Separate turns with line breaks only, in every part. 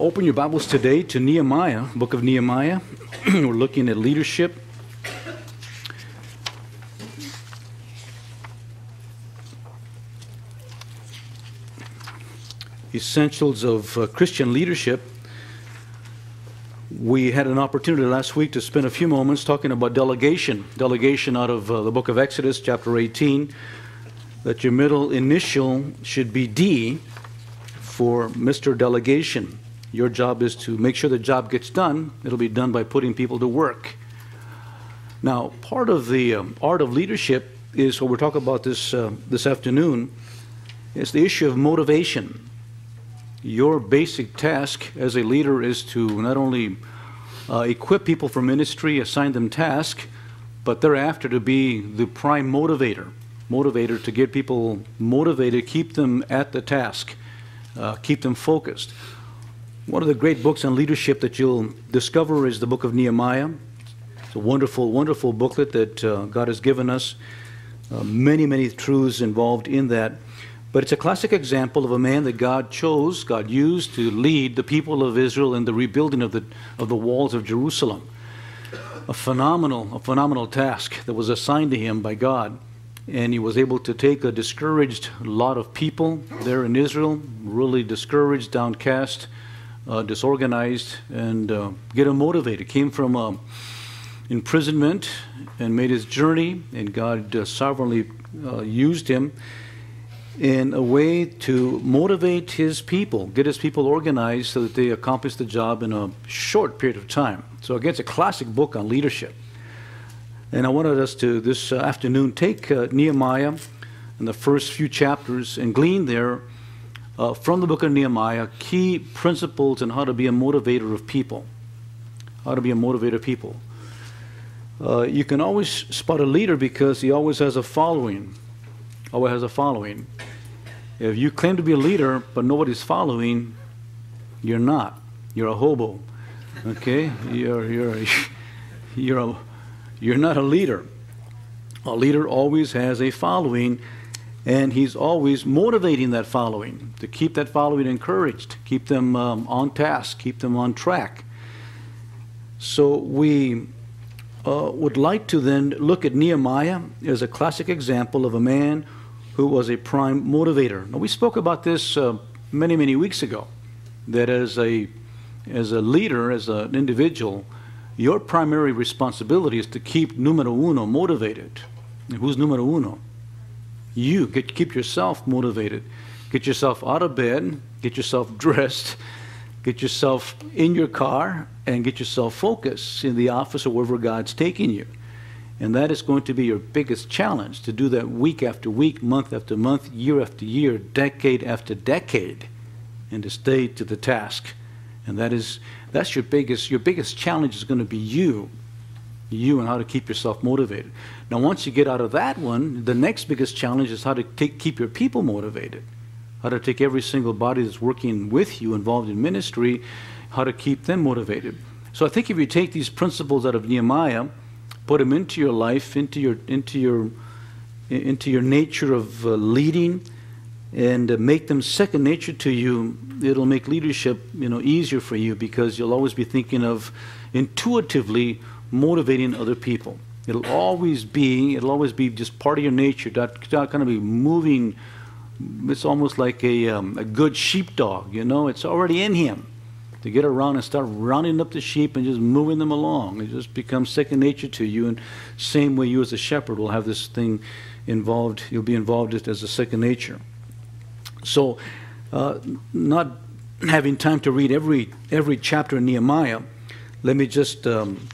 Open your Bibles today to Nehemiah, book of Nehemiah. We're looking at leadership. Essentials of uh, Christian leadership. We had an opportunity last week to spend a few moments talking about delegation. Delegation out of uh, the book of Exodus, chapter 18, that your middle initial should be D for Mr. Delegation. Your job is to make sure the job gets done. It'll be done by putting people to work. Now, part of the um, art of leadership is what we're talking about this, uh, this afternoon. It's the issue of motivation. Your basic task as a leader is to not only uh, equip people for ministry, assign them tasks, but thereafter to be the prime motivator. Motivator to get people motivated, keep them at the task, uh, keep them focused. One of the great books on leadership that you'll discover is the book of Nehemiah. It's a wonderful, wonderful booklet that uh, God has given us. Uh, many, many truths involved in that. But it's a classic example of a man that God chose, God used to lead the people of Israel in the rebuilding of the, of the walls of Jerusalem. A phenomenal, a phenomenal task that was assigned to him by God. And he was able to take a discouraged lot of people there in Israel, really discouraged, downcast, uh, disorganized, and uh, get him motivated. Came from uh, imprisonment and made his journey, and God uh, sovereignly uh, used him in a way to motivate his people, get his people organized so that they accomplish the job in a short period of time. So, again, it's a classic book on leadership. And I wanted us to, this afternoon, take uh, Nehemiah and the first few chapters and glean there uh, from the book of Nehemiah key principles on how to be a motivator of people. How to be a motivator of people. Uh, you can always spot a leader because he always has a following always has a following. If you claim to be a leader but nobody's following, you're not. You're a hobo. Okay? You're you're you're a, you're not a leader. A leader always has a following and he's always motivating that following to keep that following encouraged, keep them um, on task, keep them on track. So we uh, would like to then look at Nehemiah as a classic example of a man who was a prime motivator. Now, we spoke about this uh, many, many weeks ago, that as a, as a leader, as an individual, your primary responsibility is to keep numero uno motivated. And who's numero uno? You. Get, keep yourself motivated. Get yourself out of bed, get yourself dressed, get yourself in your car, and get yourself focused in the office or wherever God's taking you. And that is going to be your biggest challenge to do that week after week, month after month, year after year, decade after decade, and to stay to the task. And that is that's your biggest your biggest challenge is going to be you. You and how to keep yourself motivated. Now once you get out of that one, the next biggest challenge is how to take, keep your people motivated. How to take every single body that's working with you involved in ministry, how to keep them motivated. So I think if you take these principles out of Nehemiah, put them into your life, into your into your into your nature of uh, leading, and uh, make them second nature to you. It'll make leadership you know easier for you because you'll always be thinking of intuitively motivating other people. It'll always be it'll always be just part of your nature. Not, not going to be moving. It's almost like a um, a good sheepdog. You know, it's already in him to get around and start rounding up the sheep and just moving them along. It just becomes second nature to you. And same way you as a shepherd will have this thing involved, you'll be involved as a second nature. So, uh, not having time to read every, every chapter in Nehemiah, let me just um,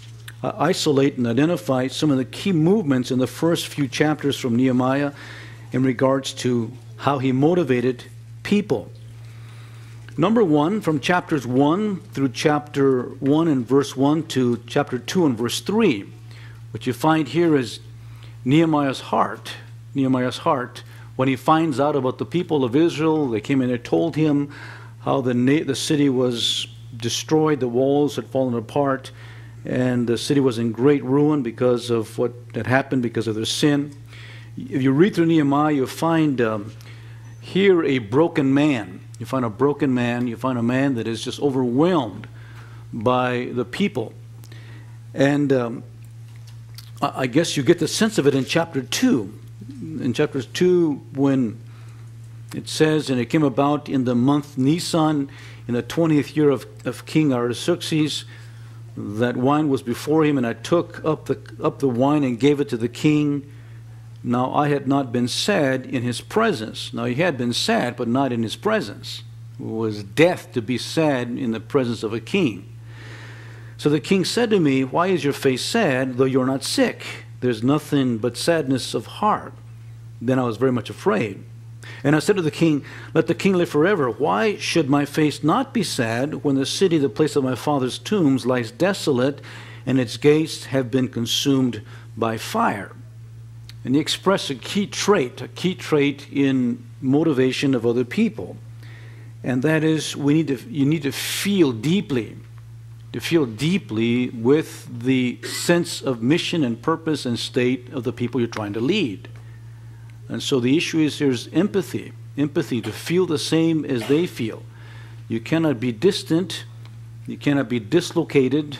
isolate and identify some of the key movements in the first few chapters from Nehemiah in regards to how he motivated people. Number one, from chapters 1 through chapter 1 and verse 1 to chapter 2 and verse 3, what you find here is Nehemiah's heart. Nehemiah's heart. When he finds out about the people of Israel, they came in and told him how the, the city was destroyed, the walls had fallen apart, and the city was in great ruin because of what had happened because of their sin. If you read through Nehemiah, you find um, here a broken man You find a broken man. You find a man that is just overwhelmed by the people. And um, I guess you get the sense of it in chapter 2. In chapter 2, when it says, And it came about in the month Nisan, in the 20th year of, of King Artaxerxes, that wine was before him, and I took up the, up the wine and gave it to the king. Now I had not been sad in his presence. Now he had been sad, but not in his presence. It was death to be sad in the presence of a king. So the king said to me, Why is your face sad, though you're not sick? There's nothing but sadness of heart. Then I was very much afraid. And I said to the king, Let the king live forever. Why should my face not be sad when the city, the place of my father's tombs, lies desolate and its gates have been consumed by fire? And he expressed a key trait, a key trait in motivation of other people. And that is we need to, you need to feel deeply, to feel deeply with the sense of mission and purpose and state of the people you're trying to lead. And so the issue is there's empathy, empathy to feel the same as they feel. You cannot be distant, you cannot be dislocated,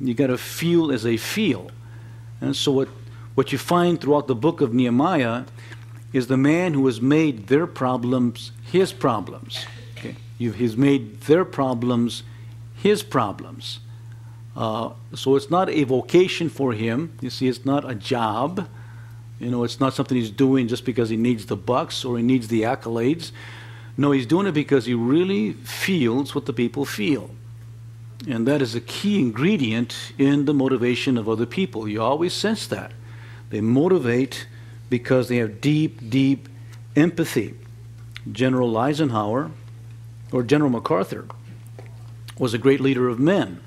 you got to feel as they feel. And so what, what you find throughout the book of Nehemiah is the man who has made their problems his problems. Okay? he's made their problems his problems. Uh, so it's not a vocation for him. You see, it's not a job. You know, it's not something he's doing just because he needs the bucks or he needs the accolades. No, he's doing it because he really feels what the people feel. And that is a key ingredient in the motivation of other people. You always sense that. They motivate because they have deep, deep empathy. General Eisenhower, or General MacArthur, was a great leader of men.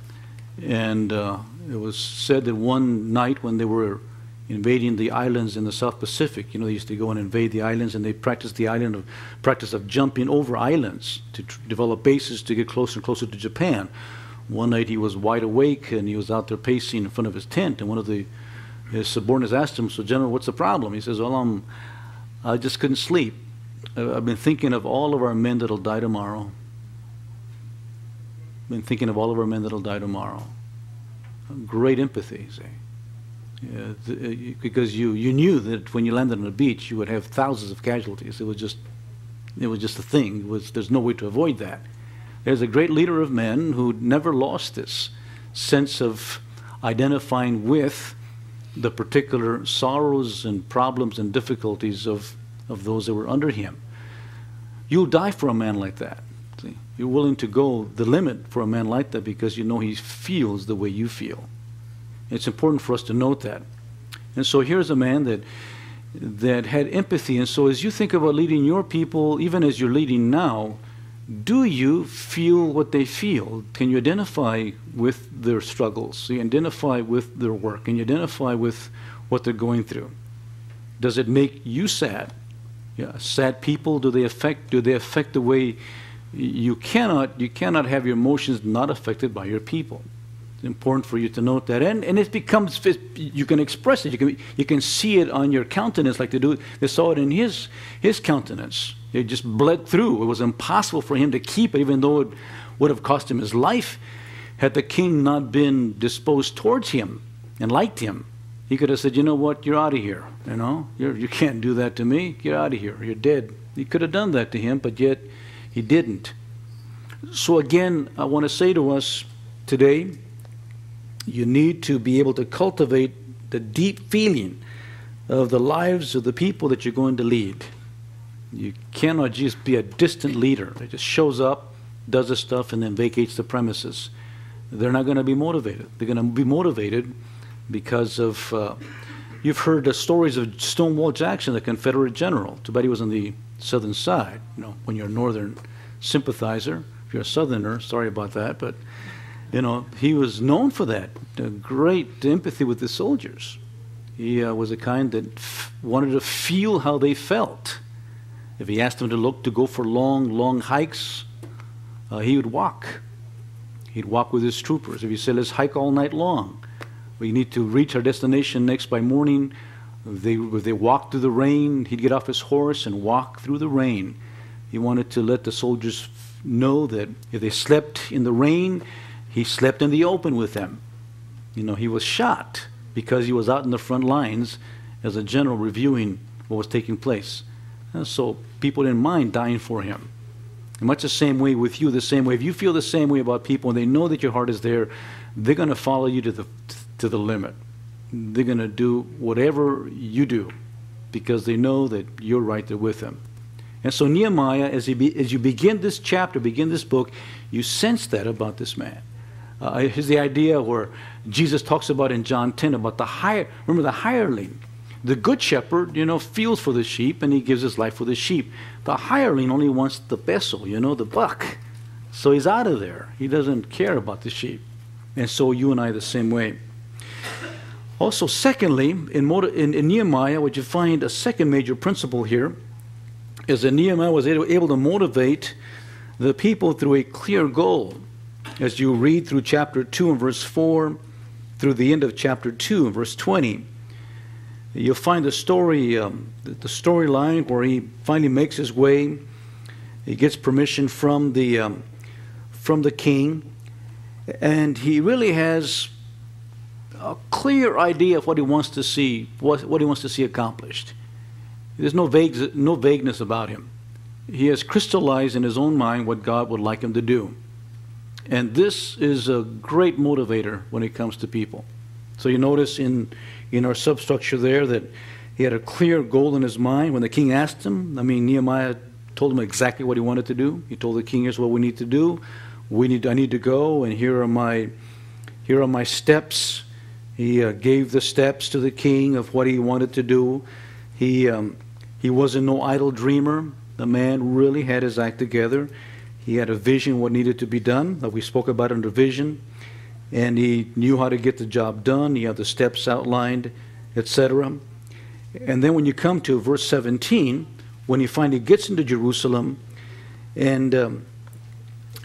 And uh, it was said that one night when they were invading the islands in the South Pacific. You know, they used to go and invade the islands, and they practiced the island of practice of jumping over islands to develop bases to get closer and closer to Japan. One night he was wide awake and he was out there pacing in front of his tent, and one of the his subordinates asked him, "So, General, what's the problem?" He says, "Well, um, I just couldn't sleep. I've been thinking of all of our men that'll die tomorrow. Been thinking of all of our men that'll die tomorrow. Great empathy, see." Uh, because you, you knew that when you landed on the beach, you would have thousands of casualties. It was just, it was just a thing. Was, there's no way to avoid that. There's a great leader of men who never lost this sense of identifying with the particular sorrows and problems and difficulties of, of those that were under him. You'll die for a man like that. See? You're willing to go the limit for a man like that because you know he feels the way you feel. It's important for us to note that. And so here's a man that that had empathy. And so as you think about leading your people, even as you're leading now, do you feel what they feel? Can you identify with their struggles? Can you identify with their work? Can you identify with what they're going through? Does it make you sad? Yeah, sad people, do they affect do they affect the way you cannot you cannot have your emotions not affected by your people? Important for you to note that. And, and it becomes, you can express it. You can, you can see it on your countenance like they do. They saw it in his, his countenance. It just bled through. It was impossible for him to keep it, even though it would have cost him his life had the king not been disposed towards him and liked him. He could have said, you know what, you're out of here. You know, you're, you can not do that to me. Get out of here. You're dead. He could have done that to him, but yet he didn't. So again, I want to say to us today, you need to be able to cultivate the deep feeling of the lives of the people that you're going to lead. You cannot just be a distant leader that just shows up, does the stuff, and then vacates the premises. They're not going to be motivated. They're going to be motivated because of. Uh, you've heard the stories of Stonewall Jackson, the Confederate general. Too bad he was on the southern side. You know, when you're a northern sympathizer, if you're a southerner, sorry about that, but you know, he was known for that, great empathy with the soldiers. He uh, was a kind that wanted to feel how they felt. If he asked them to look to go for long, long hikes, uh, he would walk. He'd walk with his troopers. If he said, let's hike all night long, we need to reach our destination next by morning, they, they walked through the rain, he'd get off his horse and walk through the rain. He wanted to let the soldiers know that if they slept in the rain, he slept in the open with them. You know, he was shot because he was out in the front lines as a general reviewing what was taking place. And so people didn't mind dying for him. And much the same way with you, the same way. If you feel the same way about people and they know that your heart is there, they're going to follow you to the, to the limit. They're going to do whatever you do because they know that you're right there with them. And so Nehemiah, as, he be, as you begin this chapter, begin this book, you sense that about this man. Uh, here's the idea where Jesus talks about in John 10 about the hire, remember the hireling. The good shepherd, you know, feels for the sheep and he gives his life for the sheep. The hireling only wants the vessel, you know, the buck. So he's out of there. He doesn't care about the sheep. And so you and I the same way. Also, secondly, in, in, in Nehemiah, what you find a second major principle here is that Nehemiah was able to motivate the people through a clear goal. As you read through chapter 2 and verse 4 through the end of chapter 2 and verse 20, you'll find the story, um, the, storyline where he finally makes his way. He gets permission from the, um, from the king, and he really has a clear idea of what he wants to see, what, what he wants to see accomplished. There's no, vague, no vagueness about him. He has crystallized in his own mind what God would like him to do. And this is a great motivator when it comes to people. So you notice in, in our substructure there that he had a clear goal in his mind. When the king asked him, I mean, Nehemiah told him exactly what he wanted to do. He told the king, here's what we need to do. We need, I need to go, and here are my, here are my steps. He uh, gave the steps to the king of what he wanted to do. He, um, he wasn't no idle dreamer. The man really had his act together. He had a vision what needed to be done that we spoke about under vision, and he knew how to get the job done. He had the steps outlined, etc. And then when you come to verse 17, when he finally gets into Jerusalem, and um,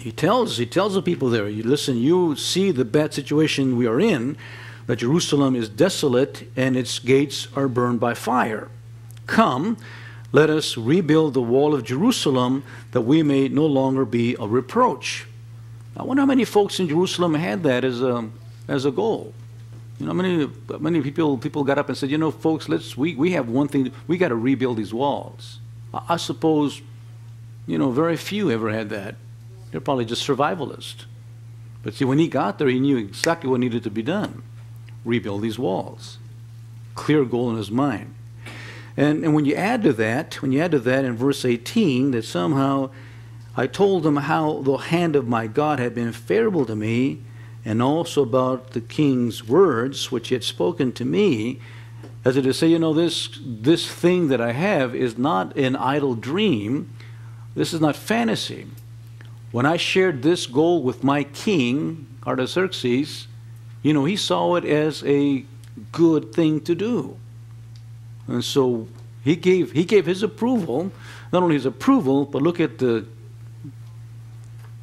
he tells he tells the people there, you listen, you see the bad situation we are in, that Jerusalem is desolate and its gates are burned by fire. Come, let us rebuild the wall of Jerusalem that we may no longer be a reproach. I wonder how many folks in Jerusalem had that as a, as a goal. You know, many many people people got up and said, you know, folks, let's we, we have one thing we got to rebuild these walls. I, I, suppose, you know, very few ever had that. They're probably just survivalists. But see, when he got there, he knew exactly what needed to be done: rebuild these walls. Clear goal in his mind. And, and when you add to that, when you add to that in verse 18, that somehow I told them how the hand of my God had been favorable to me, and also about the king's words which he had spoken to me, as it is say, you know, this this thing that I have is not an idle dream. This is not fantasy. When I shared this goal with my king, Artaxerxes, you know, he saw it as a good thing to do. And so he gave, he gave his approval, not only his approval, but look at the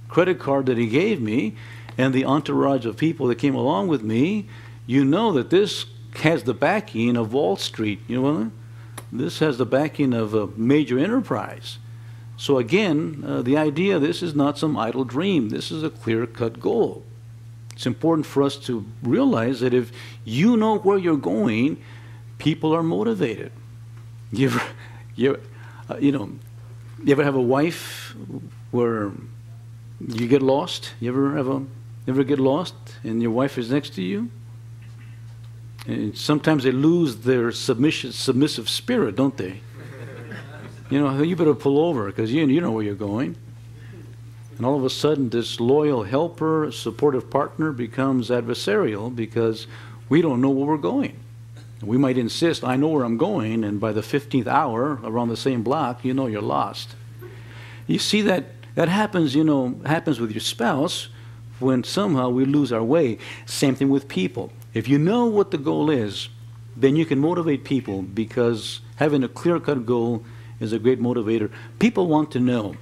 credit card that he gave me and the entourage of people that came along with me. You know that this has the backing of Wall Street. You know, this has the backing of a major enterprise. So again, uh, the idea this is not some idle dream. This is a clear-cut goal. It's important for us to realize that if you know where you're going, people are motivated. You ever, you, uh, you know, you ever have a wife where you get lost? You ever have a, ever get lost and your wife is next to you? And sometimes they lose their submission, submissive spirit, don't they? You know, you better pull over because you, you know where you're going. And all of a sudden, this loyal helper, supportive partner becomes adversarial because we don't know where we're going. We might insist, I know where I'm going, and by the 15th hour around the same block, you know you're lost. You see that that happens, you know, happens with your spouse when somehow we lose our way. Same thing with people. If you know what the goal is, then you can motivate people because having a clear-cut goal is a great motivator. People want to know.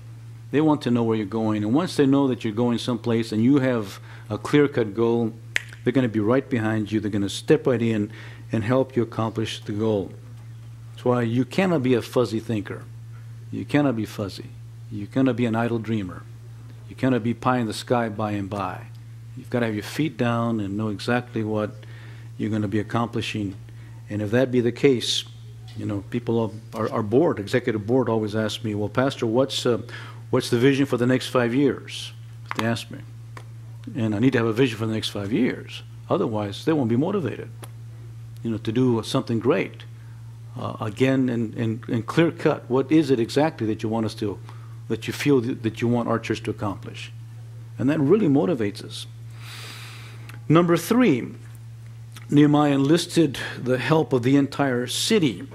They want to know where you're going. And once they know that you're going someplace and you have a clear-cut goal, they're going to be right behind you. They're going to step right in and help you accomplish the goal. That's why you cannot be a fuzzy thinker. You cannot be fuzzy. You cannot be an idle dreamer. You cannot be pie in the sky by and by. You've got to have your feet down and know exactly what you're going to be accomplishing. And if that be the case, you know, people are, are board, executive board always ask me, well, Pastor, what's, uh, what's the vision for the next five years? They ask me. And I need to have a vision for the next five years. Otherwise, they won't be motivated, you know, to do something great. Uh, again, and, and, and clear cut, what is it exactly that you want us to, that you feel that you want our church to accomplish? And that really motivates us. Number three, Nehemiah enlisted the help of the entire city.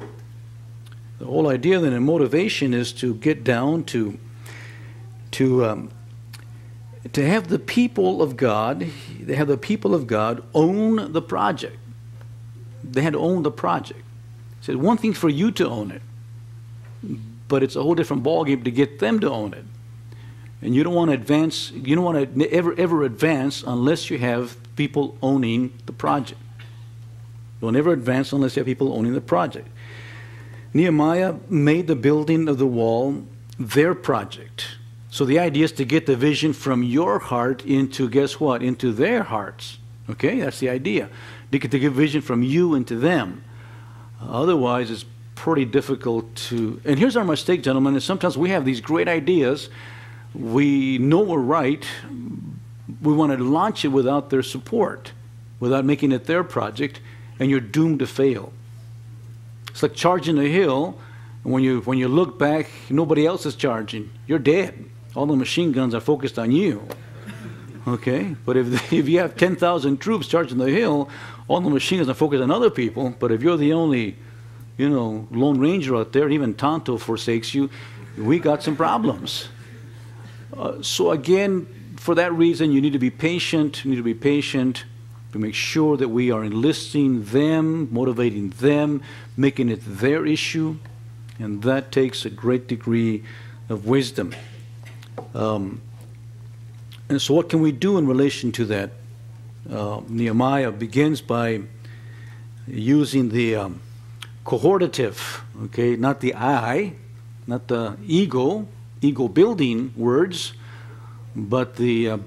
The whole idea then and motivation is to get down to to um, to have the people of God, they have the people of God own the project. They had to own the project. He said one thing for you to own it, but it's a whole different ballgame to get them to own it. And you don't want to advance, you don't want to ever, ever advance unless you have people owning the project. Don't ever advance unless you have people owning the project. Nehemiah made the building of the wall their project. So the idea is to get the vision from your heart into, guess what? Into their hearts. Okay, that's the idea. To the vision from you into them. Otherwise, it's pretty difficult to. And here's our mistake, gentlemen, is sometimes we have these great ideas we know we're right. We want to launch it without their support, without making it their project, and you're doomed to fail. It's like charging a hill, and when you, when you look back, nobody else is charging. You're dead. All the machine guns are focused on you. Okay? But if, if you have 10,000 troops charging the hill, all the machine guns are focused on other people. But if you're the only, you know, Lone Ranger out there, even Tonto forsakes you, we got some problems. Uh, so again, for that reason, you need to be patient. You need to be patient to make sure that we are enlisting them, motivating them, making it their issue, and that takes a great degree of wisdom. Um, and so, what can we do in relation to that? Uh, Nehemiah begins by using the um, cohortative, okay, not the I, not the ego, ego building words, but the uh,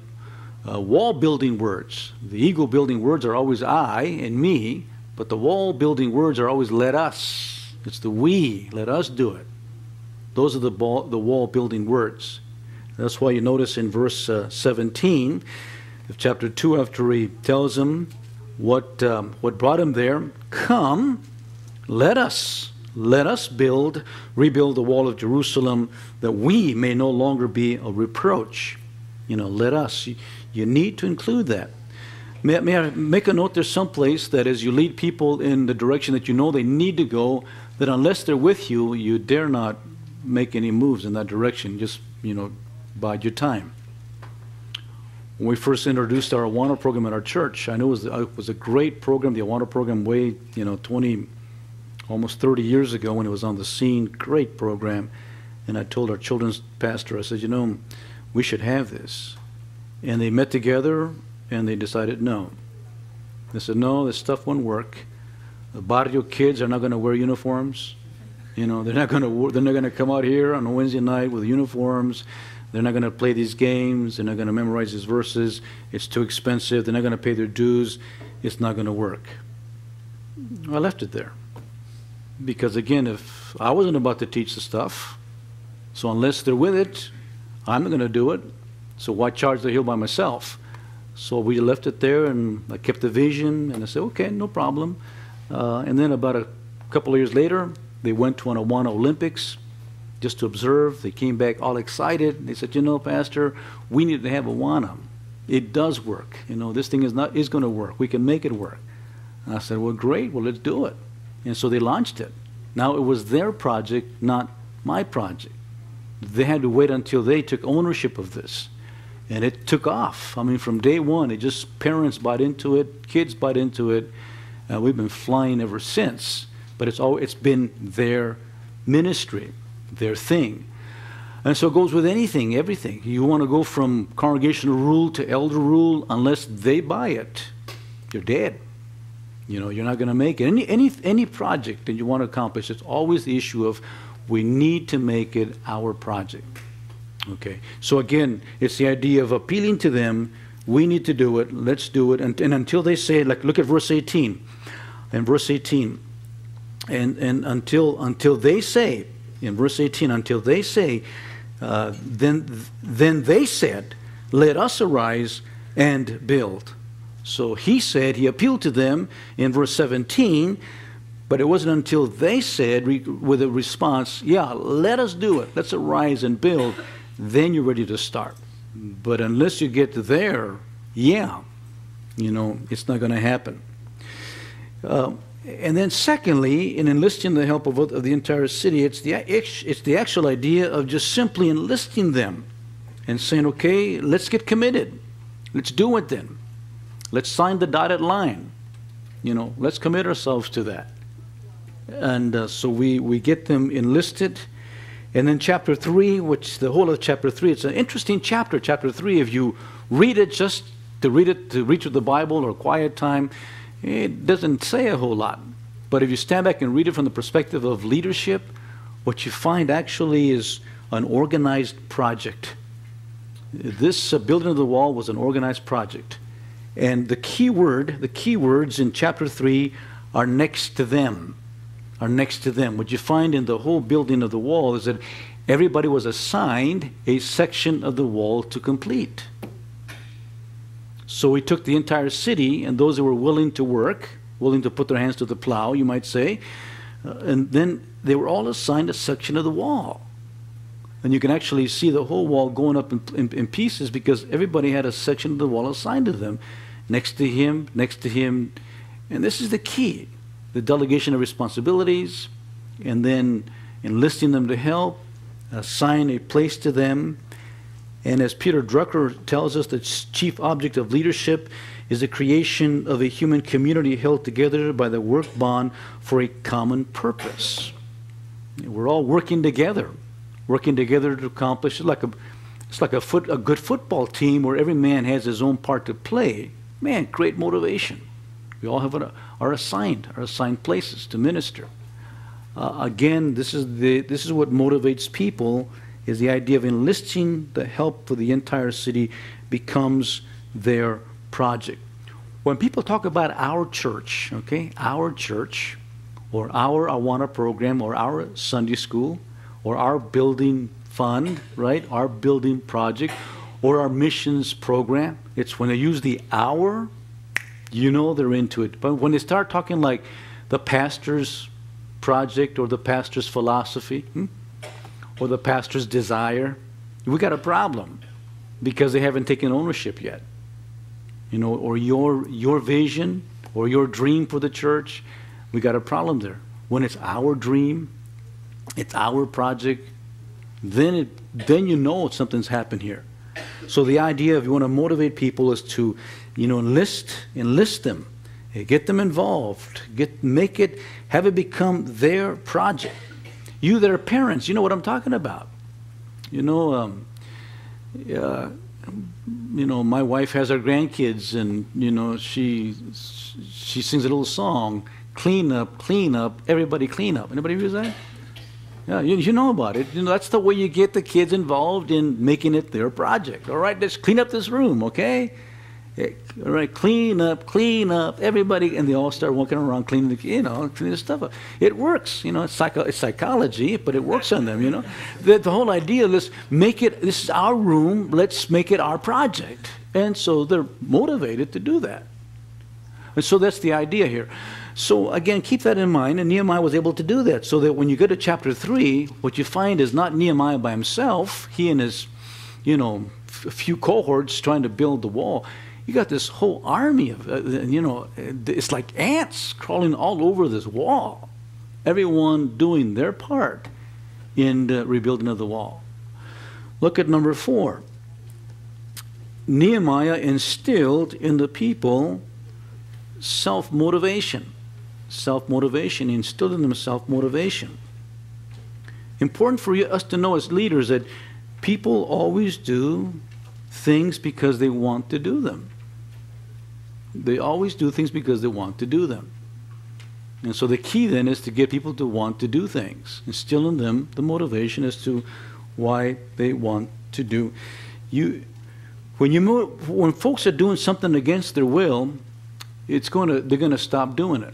uh, wall building words. The ego building words are always I and me, but the wall building words are always let us. It's the we, let us do it. Those are the, the wall building words. That's why you notice in verse uh, 17 of chapter 2, after he tells him what, um, what brought him there, come, let us let us build, rebuild the wall of Jerusalem that we may no longer be a reproach. You know, let us. You, you need to include that. May, may I make a note there's some place that as you lead people in the direction that you know they need to go, that unless they're with you, you dare not make any moves in that direction. Just, you know, bide your time. When we first introduced our Awana program at our church, I know it was, uh, it was a great program, the Awana program, way, you know, 20, almost 30 years ago when it was on the scene. Great program. And I told our children's pastor, I said, you know, we should have this. And they met together and they decided no. They said, no, this stuff won't work. The barrio kids are not going to wear uniforms. You know, they're not going to they're not going to come out here on a Wednesday night with uniforms. They're not going to play these games. They're not going to memorize these verses. It's too expensive. They're not going to pay their dues. It's not going to work. I left it there. Because again, if I wasn't about to teach the stuff, so unless they're with it, I'm not going to do it. So why charge the hill by myself? So we left it there, and I kept the vision, and I said, okay, no problem. Uh, and then about a couple of years later, they went to an Awana Olympics just to observe. They came back all excited. They said, you know, Pastor, we need to have Awana. It does work. You know, this thing is not is going to work. We can make it work. And I said, well, great. Well, let's do it. And so they launched it. Now it was their project, not my project. They had to wait until they took ownership of this. And it took off. I mean, from day one, it just parents bought into it, kids bought into it. Uh, we've been flying ever since. But it's all it's been their ministry, their thing. And so it goes with anything, everything. You want to go from congregational rule to elder rule, unless they buy it, you're dead. You know, you're not going to make it. Any, any, any project that you want to accomplish, it's always the issue of we need to make it our project. Okay. So again, it's the idea of appealing to them. We need to do it. Let's do it. And, and until they say, like, look at verse 18. And verse 18, and and until until they say, in verse 18, until they say, uh, then then they said, let us arise and build. So he said, he appealed to them in verse 17, but it wasn't until they said, with a response, yeah, let us do it, let's arise and build, then you're ready to start. But unless you get there, yeah, you know, it's not going to happen. Uh, and then, secondly, in enlisting the help of, of the entire city, it's the, it's the actual idea of just simply enlisting them and saying, okay, let's get committed. Let's do it then. Let's sign the dotted line. You know, let's commit ourselves to that. And uh, so we, we get them enlisted. And then chapter 3, which the whole of chapter 3, it's an interesting chapter, chapter 3. If you read it just to read it, to read through the Bible or quiet time, it doesn't say a whole lot. But if you stand back and read it from the perspective of leadership, what you find actually is an organized project. This uh, building of the wall was an organized project. And the key word, the key words in chapter 3 are next to them. Are next to them. What you find in the whole building of the wall is that everybody was assigned a section of the wall to complete. So we took the entire city and those that were willing to work, willing to put their hands to the plow, you might say, uh, and then they were all assigned a section of the wall. And you can actually see the whole wall going up in, in, in, pieces because everybody had a section of the wall assigned to them. Next to him, next to him. And this is the key the delegation of responsibilities, and then enlisting them to help, assign a place to them. And as Peter Drucker tells us, the chief object of leadership is the creation of a human community held together by the work bond for a common purpose. We're all working together working together to accomplish. Like a, it's like a foot, a good football team where every man has his own part to play. Man, great motivation. We all have a, are assigned, are assigned places to minister. Uh, again, this is the this is what motivates people is the idea of enlisting the help for the entire city becomes their project. When people talk about our church, okay, our church, or our Awana program, or our Sunday school, or our building fund, right? Our building project or our missions program. It's when they use the hour, you know they're into it. But when they start talking like the pastor's project or the pastor's philosophy hmm, or the pastor's desire, we got a problem because they haven't taken ownership yet. You know, or your your vision or your dream for the church, we got a problem there. When it's our dream, it's our project, then it then you know something's happened here. So the idea if you want to motivate people is to, you know, enlist enlist them, get them involved, get make it have it become their project. You that are parents, you know what I'm talking about. You know, um, you know, my wife has her grandkids, and you know, she she sings a little song, "Clean up, clean up, everybody clean up." Anybody use that? Yeah, you, you know about it. You know, that's the way you get the kids involved in making it their project. All right, let's clean up this room, okay? All right, clean up, clean up, everybody, and they all start walking around cleaning, the, you know, cleaning the stuff up. It works, you know. It's, psycho, it's psychology, but it works on them, you know. The, the whole idea, let's make it. This is our room. Let's make it our project, and so they're motivated to do that. And so that's the idea here. So again, keep that in mind, and Nehemiah was able to do that. So that when you get to chapter three, what you find is not Nehemiah by himself, he and his, you know, a few cohorts trying to build the wall. You got this whole army of, uh, uh you know, uh, it's like ants crawling all over this wall. Everyone doing their part in the rebuilding of the wall. Look at number four. Nehemiah instilled in the people self motivation self motivation, instilled in them self motivation. Important for us to know as leaders that people always do things because they want to do them. They always do things because they want to do them. And so the key then is to get people to want to do things, instill in them the motivation as to why they want to do. You, when you move, when folks are doing something against their will, it's going to they're going to stop doing it.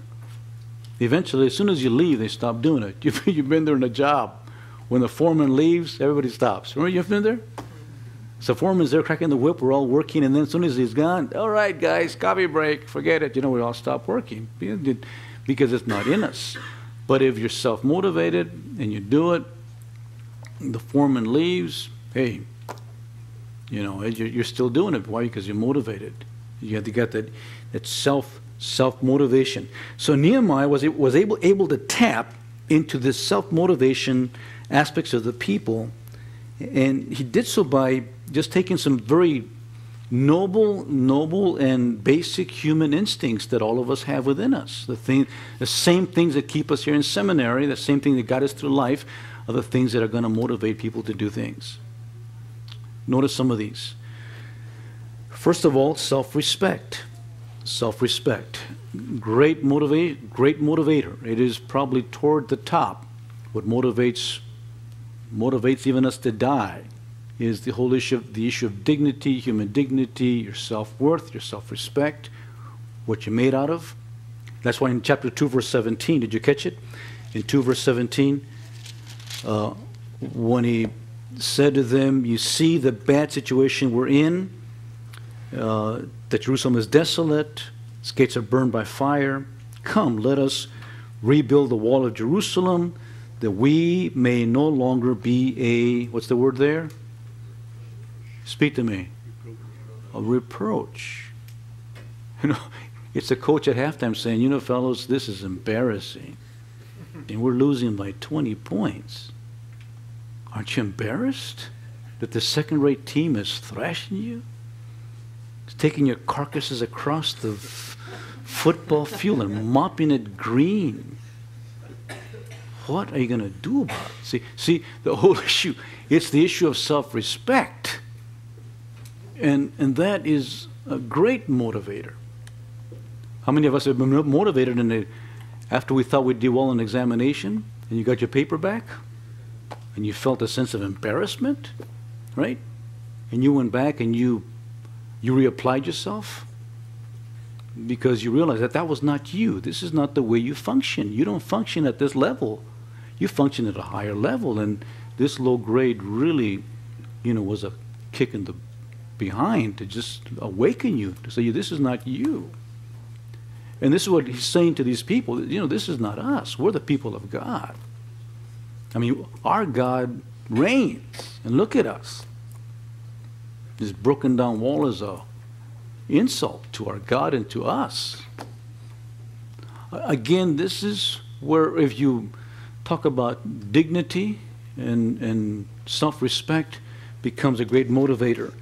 Eventually, as soon as you leave, they stop doing it. You've, you've been there in a job. When the foreman leaves, everybody stops. Remember you've been there? So foreman's there cracking the whip. We're all working, and then as soon as he's gone, all right, guys, coffee break. Forget it. You know, we all stop working because it's not in us. But if you're self-motivated and you do it, the foreman leaves. Hey, you know, you're still doing it. Why? Because you're motivated. You have to get that, that self self motivation. So Nehemiah was was able able to tap into this self motivation aspects of the people, and he did so by just taking some very noble, noble, and basic human instincts that all of us have within us. The thing, the same things that keep us here in seminary, the same thing that got us through life, are the things that are going to motivate people to do things. Notice some of these. First of all, self-respect. Self-respect. Great great motivator. It is probably toward the top. What motivates motivates even us to die is the whole issue of the issue of dignity, human dignity, your self-worth, your self-respect, what you're made out of. That's why in chapter 2, verse 17, did you catch it? In 2, verse 17, uh, when he said to them, You see the bad situation we're in, uh, that Jerusalem is desolate, its gates are burned by fire. Come, let us rebuild the wall of Jerusalem, that we may no longer be a, what's the word there? Speak to me. A reproach. You know, it's the coach at halftime saying, you know, fellows, this is embarrassing. And we're losing by 20 points. Aren't you embarrassed that the second rate team is thrashing you? It's taking your carcasses across the football field and mopping it green. What are you going to do about it? See, see, the whole issue, it's the issue of self respect. And, and that is a great motivator. How many of us have been motivated in the, after we thought we'd do well in examination and you got your paper back and you felt a sense of embarrassment, right? And you went back and you, you reapplied yourself because you realized that that was not you. This is not the way you function. You don't function at this level. You function at a higher level. And this low grade really, you know, was a kick in the behind to just awaken you, to say, this is not you. And this is what he's saying to these people. You know, this is not us. We're the people of God. I mean, our God reigns. And look at us. This broken down wall is a insult to our God and to us. Again, this is where if you talk about dignity and, and self-respect becomes a great motivator.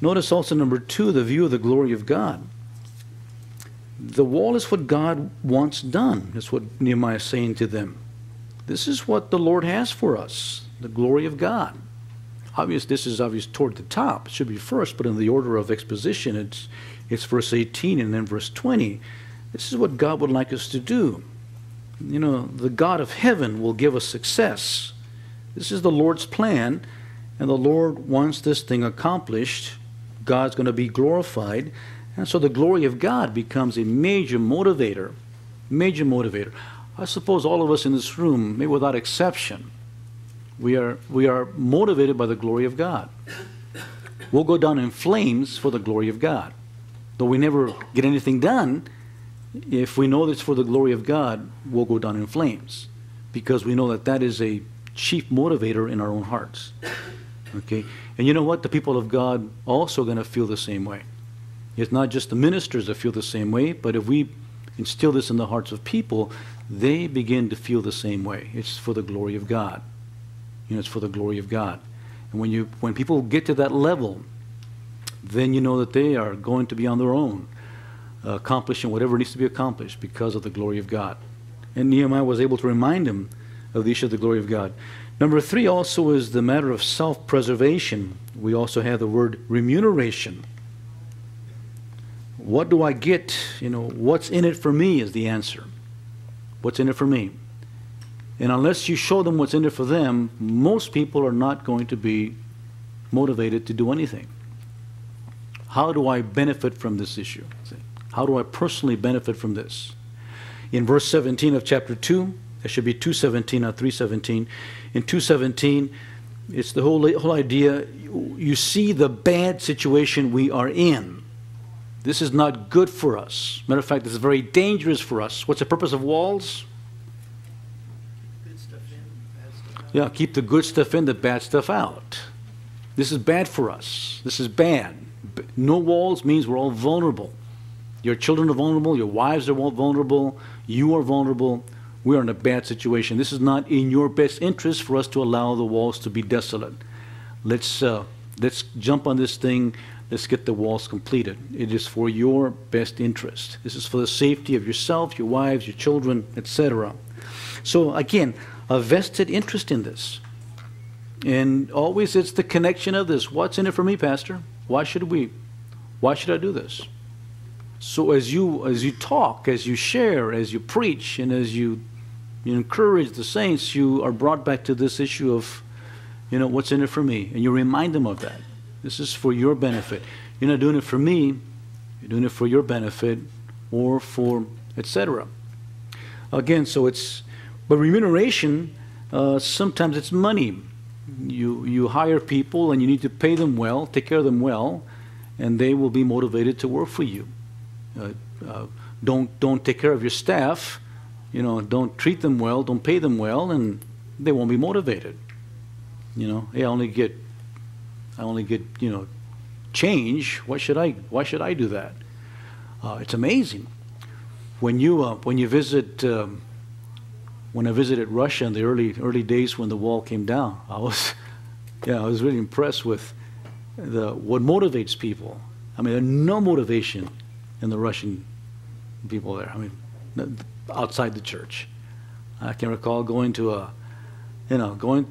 Notice also number two, the view of the glory of God. The wall is what God wants done. That's what Nehemiah is saying to them. This is what the Lord has for us, the glory of God. Obvious, this is obvious toward the top. It should be first, but in the order of exposition, it's, it's verse 18 and then verse 20. This is what God would like us to do. You know, the God of heaven will give us success. This is the Lord's plan, and the Lord wants this thing accomplished God's going to be glorified. And so the glory of God becomes a major motivator. Major motivator. I suppose all of us in this room, maybe without exception, we are, we are motivated by the glory of God. We'll go down in flames for the glory of God. Though we never get anything done, if we know it's for the glory of God, we'll go down in flames because we know that that is a chief motivator in our own hearts. Okay? And you know what? The people of God also going to feel the same way. It's not just the ministers that feel the same way, but if we instill this in the hearts of people, they begin to feel the same way. It's for the glory of God. You know, it's for the glory of God. And when you when people get to that level, then you know that they are going to be on their own, uh, accomplishing whatever needs to be accomplished because of the glory of God. And Nehemiah was able to remind him of the issue of the glory of God. Number three also is the matter of self preservation. We also have the word remuneration. What do I get? You know, what's in it for me is the answer. What's in it for me? And unless you show them what's in it for them, most people are not going to be motivated to do anything. How do I benefit from this issue? How do I personally benefit from this? In verse 17 of chapter 2, there should be 217, not 317. In 217, it's the whole, whole idea you see the bad situation we are in. This is not good for us. Matter of fact, this is very dangerous for us. What's the purpose of walls? Yeah, keep the good stuff in, the bad stuff out. This is bad for us. This is bad. No walls means we're all vulnerable. Your children are vulnerable, your wives are vulnerable, you are vulnerable. We are in a bad situation. This is not in your best interest for us to allow the walls to be desolate. Let's, uh, let's jump on this thing. Let's get the walls completed. It is for your best interest. This is for the safety of yourself, your wives, your children, etc. So, again, a vested interest in this. And always it's the connection of this. What's in it for me, Pastor? Why should we? Why should I do this? So as you as you talk, as you share, as you preach, and as you, you encourage the saints, you are brought back to this issue of, you know, what's in it for me, and you remind them of that. This is for your benefit. You're not doing it for me. You're doing it for your benefit, or for etc. Again, so it's, but remuneration. Uh, sometimes it's money. You you hire people and you need to pay them well, take care of them well, and they will be motivated to work for you. Uh, uh, don't don't take care of your staff, you know, don't treat them well, don't pay them well, and they won't be motivated. You know, hey, I only get, I only get, you know, change. Why should I? Why should I do that? Uh, it's amazing when you uh, when you visit. Um, when I visited Russia in the early early days when the wall came down, I was, yeah, I was really impressed with the what motivates people. I mean, there's no motivation in the Russian people there. I mean, outside the church. I can recall going to a, you know, going,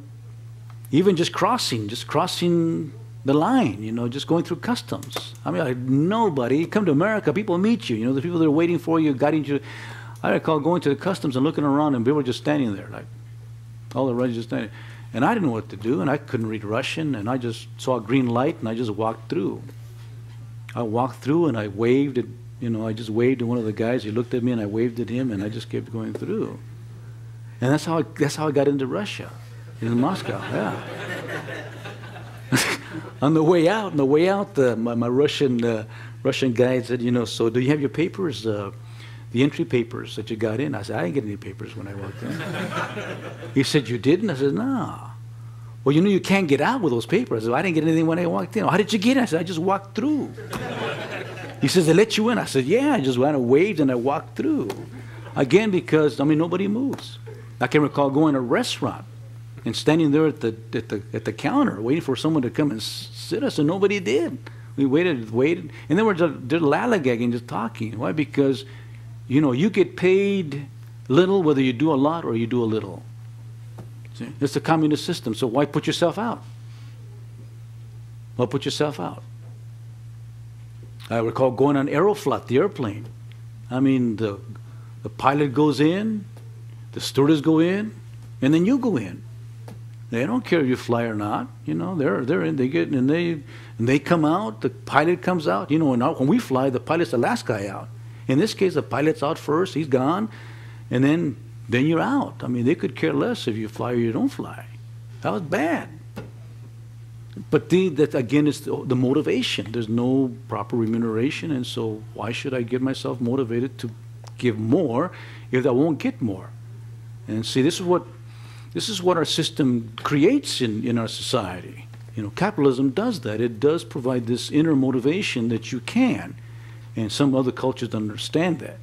even just crossing, just crossing the line, you know, just going through customs. I mean, like nobody, come to America, people meet you, you know, the people that are waiting for you, guiding you. I recall going to the customs and looking around and people were just standing there, like, all the Russians standing. And I didn't know what to do, and I couldn't read Russian, and I just saw a green light, and I just walked through. I walked through and I waved at, you know, I just waved to one of the guys. He looked at me and I waved at him and I just kept going through. And that's how I, that's how I got into Russia, in Moscow. Yeah. on the way out, on the way out, the, my, my Russian uh, Russian guy said, you know, so do you have your papers, uh, the entry papers that you got in? I said, I didn't get any papers when I walked in. he said, you didn't? I said, no. Well, you know you can't get out with those papers. I didn't get anything when I walked in. How did you get in? I said, I just walked through. He says, they let you in. I said, yeah, I just went and waved and I walked through. Again, because, I mean, nobody moves. I can recall going to a restaurant and standing there at the, at the, at the counter waiting for someone to come and sit us, and nobody did. We waited, waited, and then we're just, just lallygagging, just talking. Why? Because, you know, you get paid little whether you do a lot or you do a little. See? It's a communist system, so why put yourself out? Why put yourself out? I recall going on Aeroflot, the airplane. I mean, the, the pilot goes in, the stewardess go in, and then you go in. They don't care if you fly or not. You know, they're they're in. They get and they and they come out. The pilot comes out. You know, when, when we fly, the pilot's the last guy out. In this case, the pilot's out first. He's gone, and then then you're out. I mean, they could care less if you fly or you don't fly. That was bad. But the, that again is the, the motivation. There's no proper remuneration, and so why should I get myself motivated to give more if I won't get more? And see, this is what this is what our system creates in, in our society. You know, capitalism does that. It does provide this inner motivation that you can, and some other cultures understand that.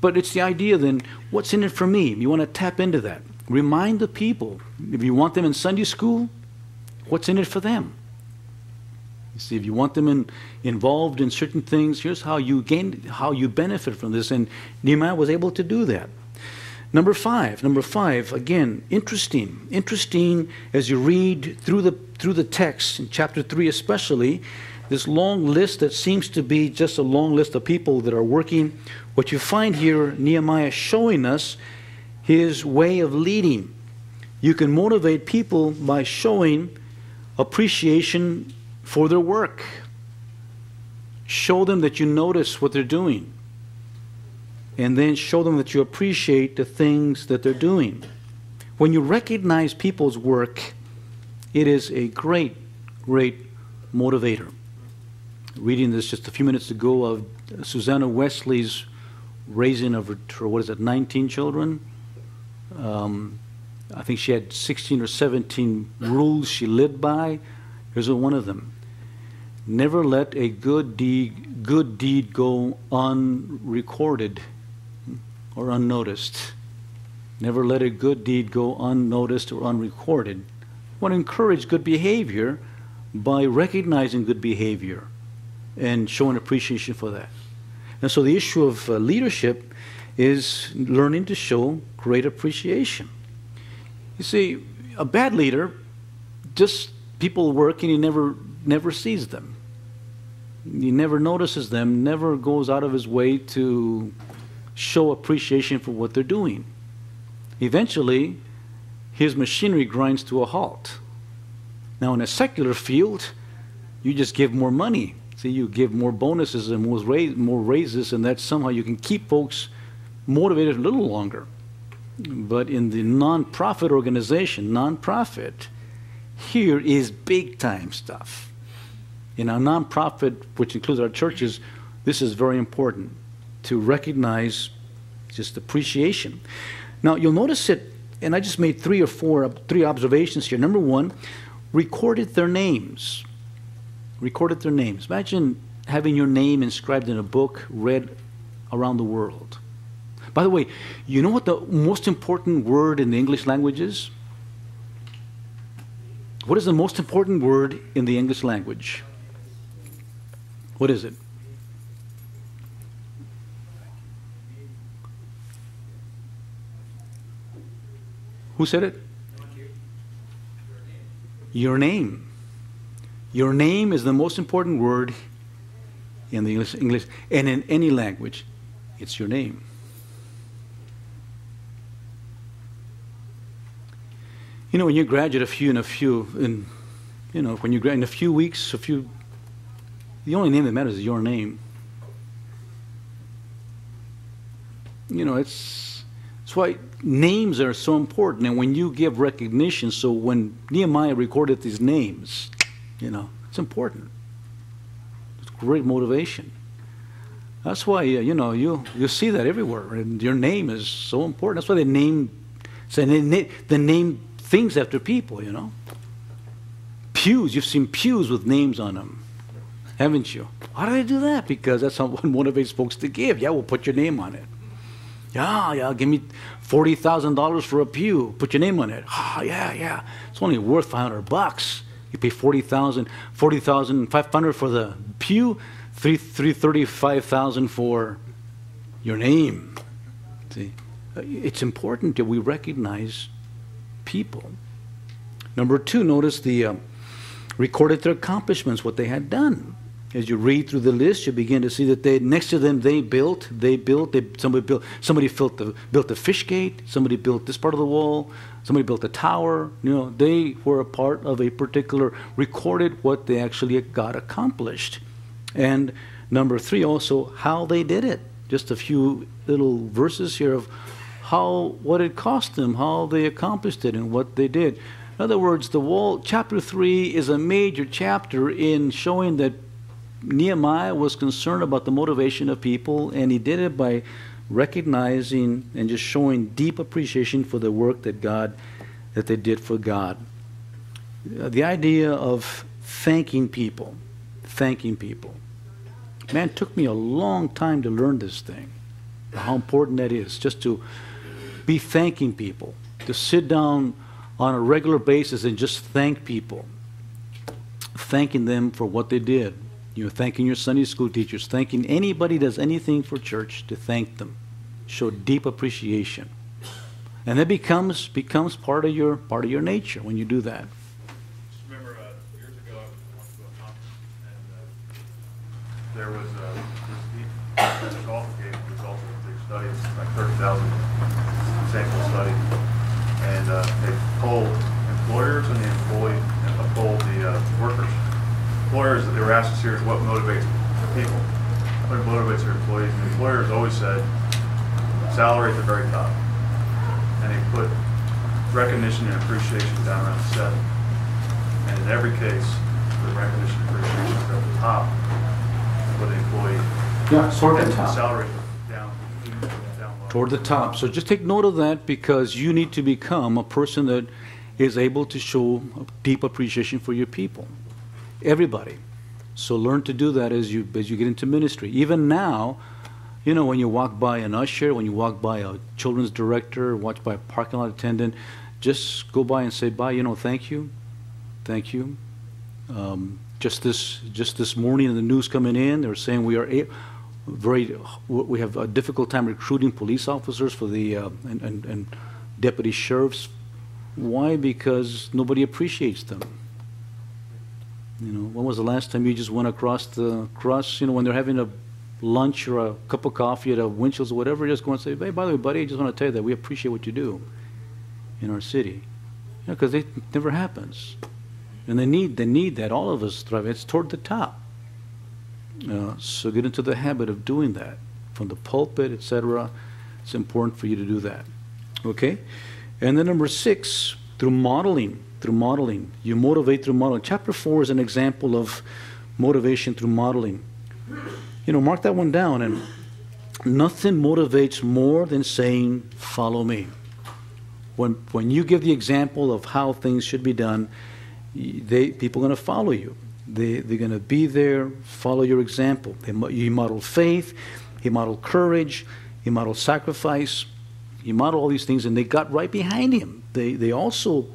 But it's the idea then, what's in it for me? You want to tap into that. Remind the people. If you want them in Sunday school, what's in it for them? You see, if you want them in, involved in certain things, here's how you gain, how you benefit from this. And Nehemiah was able to do that. Number five, number five, again, interesting. Interesting as you read through the through the text in chapter three, especially, this long list that seems to be just a long list of people that are working what you find here, Nehemiah showing us his way of leading. You can motivate people by showing appreciation for their work. Show them that you notice what they're doing. And then show them that you appreciate the things that they're doing. When you recognize people's work, it is a great, great motivator. Reading this just a few minutes ago of Susanna Wesley's raising of her, what is it, 19 children? Um, I think she had 16 or 17 rules she lived by. Here's one of them. Never let a good deed, good deed go unrecorded or unnoticed. Never let a good deed go unnoticed or unrecorded. Want to encourage good behavior by recognizing good behavior and showing appreciation for that. And so the issue of uh, leadership is learning to show great appreciation. You see, a bad leader, just people work and he never never sees them. He never notices them, never goes out of his way to show appreciation for what they're doing. Eventually, his machinery grinds to a halt. Now, in a secular field, you just give more money. See, you give more bonuses and more, raises, and that somehow you can keep folks motivated a little longer. But in the nonprofit organization, nonprofit, here is big time stuff. In our nonprofit, which includes our churches, this is very important to recognize just appreciation. Now, you'll notice it, and I just made three or four, three observations here. Number one, recorded their names. Recorded their names. Imagine having your name inscribed in a book read around the world. By the way, you know what the most important word in the English language is? What is the most important word in the English language? What is it? Who said it? Your name. Your name is the most important word in the English, English and in any language. It's your name. You know, when you graduate a few in a few, in, you know, when you graduate in a few weeks, a few, the only name that matters is your name. You know, it's, it's why names are so important. And when you give recognition, so when Nehemiah recorded these names, you know, it's important. It's great motivation. That's why, uh, you know, you, you see that everywhere. And your name is so important. That's why they name, say, the name things after people, you know. Pews, you've seen pews with names on them, haven't you? Why do they do that? Because that's what motivates folks to give. Yeah, we'll put your name on it. Yeah, yeah, give me $40,000 for a pew. Put your name on it. Oh, yeah, yeah. It's only worth 500 bucks. You pay 40,000, 40,500 for the pew, 335,000 for your name. See? Uh, it's important that we recognize people. Number two, notice the uh, recorded their accomplishments, what they had done. As you read through the list, you begin to see that they next to them they built, they built, they, somebody built, somebody built the built the fish gate, somebody built this part of the wall, somebody built a tower. You know, they were a part of a particular recorded what they actually got accomplished. And number three, also how they did it. Just a few little verses here of how what it cost them, how they accomplished it, and what they did. In other words, the wall chapter three is a major chapter in showing that Nehemiah was concerned about the motivation of people, and he did it by recognizing and just showing deep appreciation for the work that God that they did for God. Uh, the idea of thanking people, thanking people. Man, it took me a long time to learn this thing, how important that is, just to be thanking people, to sit down on a regular basis and just thank people, thanking them for what they did. You know, thanking your Sunday school teachers, thanking anybody does anything for church to thank them. Show deep appreciation. And that becomes becomes part of your part of your nature when you do that.
remember uh, years ago I to a conference and uh, there was uh, like 30,000 sample study, and uh, they polled employers and the employee, and polled the uh, workers. Employers that they were asked to serious, what motivates people? What motivates your employees? And the employers always said, salary at the very top. And they put recognition and appreciation down around seven. And in every case, the recognition and appreciation is at the top for the employee.
Yeah, toward the top.
Salary down, down low.
Toward the top. So just take note of that because you need to become a person that is able to show deep appreciation for your people. Everybody. So learn to do that as you as you get into ministry. Even now, you know, when you walk by an usher, when you walk by a children's director, watch by a parking lot attendant, just go by and say bye. You know, thank you, thank you. Um, just this just this morning in the news coming in, they're saying we are a, very we have a difficult time recruiting police officers for the uh, and, and, and deputy sheriffs. Why? Because nobody appreciates them. You know, when was the last time you just went across the cross? You know, when they're having a lunch or a cup of coffee at a Winchell's or whatever, just go and say, "Hey, by the way, buddy, I just want to tell you that we appreciate what you do in our city." You know, because it never happens, and they need they need that. All of us thrive. It's toward the top. Uh, so get into the habit of doing that from the pulpit, etc. It's important for you to do that. Okay, and then number six, through modeling. Through modeling, you motivate through modeling. Chapter four is an example of motivation through modeling. You know, mark that one down. And nothing motivates more than saying, "Follow me." When when you give the example of how things should be done, they people are going to follow you. They they're going to be there, follow your example. They, you model faith, you model courage, you model sacrifice, you model all these things, and they got right behind him. They they also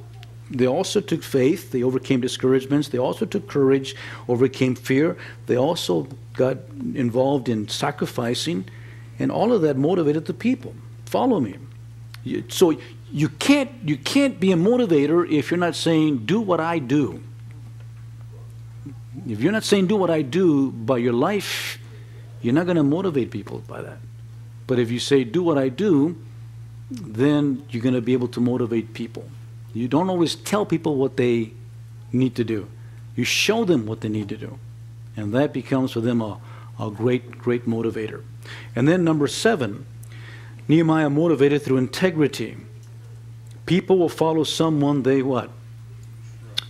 they also took faith, they overcame discouragements, they also took courage, overcame fear, they also got involved in sacrificing, and all of that motivated the people. Follow me. So you can't you can't be a motivator if you're not saying do what I do. If you're not saying do what I do by your life, you're not going to motivate people by that. But if you say do what I do, then you're going to be able to motivate people. You don't always tell people what they need to do. You show them what they need to do. And that becomes for them a, a great, great motivator. And then number seven, Nehemiah motivated through integrity. People will follow someone they what?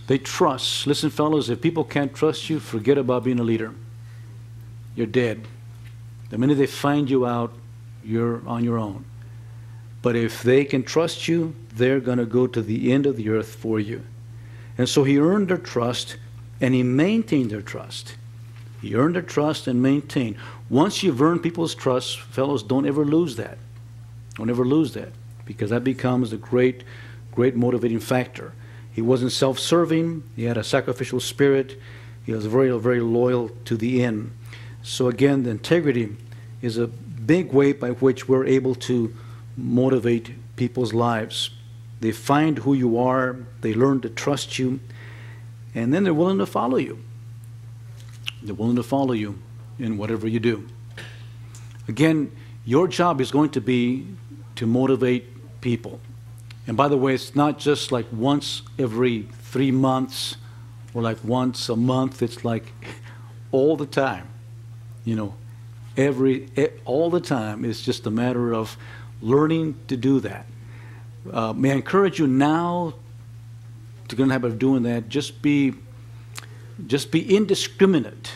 They trust. Listen, fellows, if people can't trust you, forget about being a leader. You're dead. The minute they find you out, you're on your own. But if they can trust you, they're going to go to the end of the earth for you. And so he earned their trust and he maintained their trust. He earned their trust and maintained. Once you've earned people's trust, fellows, don't ever lose that. Don't ever lose that because that becomes a great, great motivating factor. He wasn't self serving, he had a sacrificial spirit, he was very, very loyal to the end. So, again, the integrity is a big way by which we're able to motivate people's lives. They find who you are, they learn to trust you, and then they're willing to follow you. They're willing to follow you in whatever you do. Again, your job is going to be to motivate people. And by the way, it's not just like once every three months or like once a month. It's like all the time. You know, every all the time. It's just a matter of learning to do that. Uh, may I encourage you now to get in the habit of doing that? Just be, just be indiscriminate.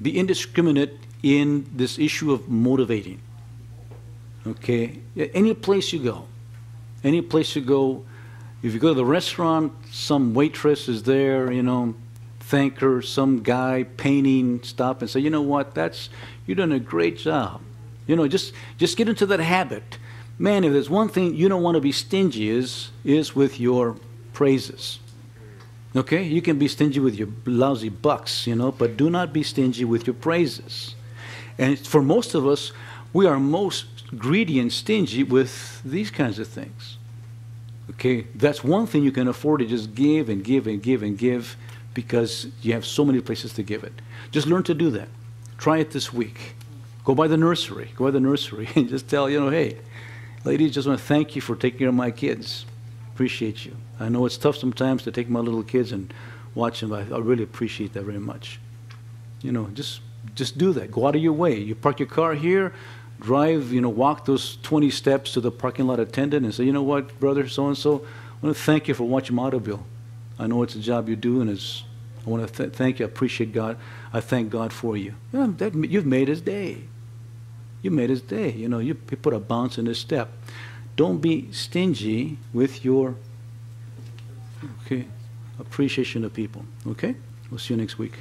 Be indiscriminate in this issue of motivating. Okay, any place you go, any place you go, if you go to the restaurant, some waitress is there, you know, thank her, some guy painting, stop and say, you know what, that's, you're doing a great job. You know, just, just get into that habit. Man, if there's one thing you don't want to be stingy is, is with your praises. Okay, you can be stingy with your lousy bucks, you know, but do not be stingy with your praises. And for most of us, we are most greedy and stingy with these kinds of things. Okay, that's one thing you can afford to just give and give and give and give because you have so many places to give it. Just learn to do that. Try it this week. Go by the nursery. Go by the nursery and just tell, you know, hey, ladies, just want to thank you for taking care of my kids. Appreciate you. I know it's tough sometimes to take my little kids and watch them. I, I really appreciate that very much. You know, just, just do that. Go out of your way. You park your car here, drive, you know, walk those 20 steps to the parking lot attendant and say, you know what, brother so-and-so, I want to thank you for watching my. I know it's a job you do, and it's, I want to th- thank you. I appreciate God. I thank God for you. Yeah, that, you've made his day. You made his day. You know, you, you put a bounce in his step. Don't be stingy with your okay appreciation of people. Okay? We'll see you next week.